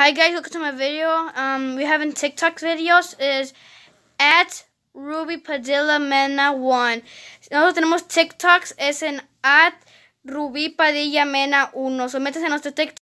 Hi guys, welcome to my video. Um, we have in TikTok videos is at Ruby Padilla Mena 1. Nosotros tenemos TikToks, es en at Ruby Padilla Mena Uno. So métanse en nuestro TikTok.